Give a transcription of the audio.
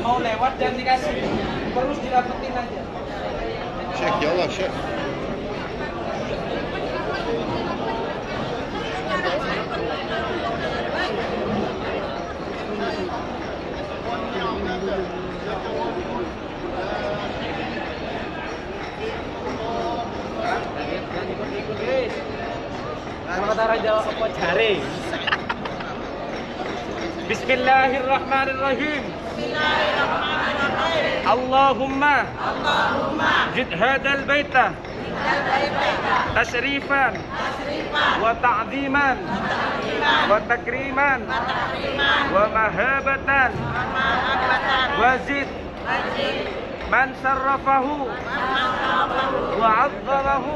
mau lewat dan dikasih terus didapetin aja Syekh, ya Allah, Syekh. Kalau kata Raja apa jari? بسم الله الرحمن الرحيم. بسم الله الرحمن الرحيم اللهم اللهم جد هذا البيت تشريفا وتعظيما وتكريما ومهابة. وزد من شرفه وعظمه.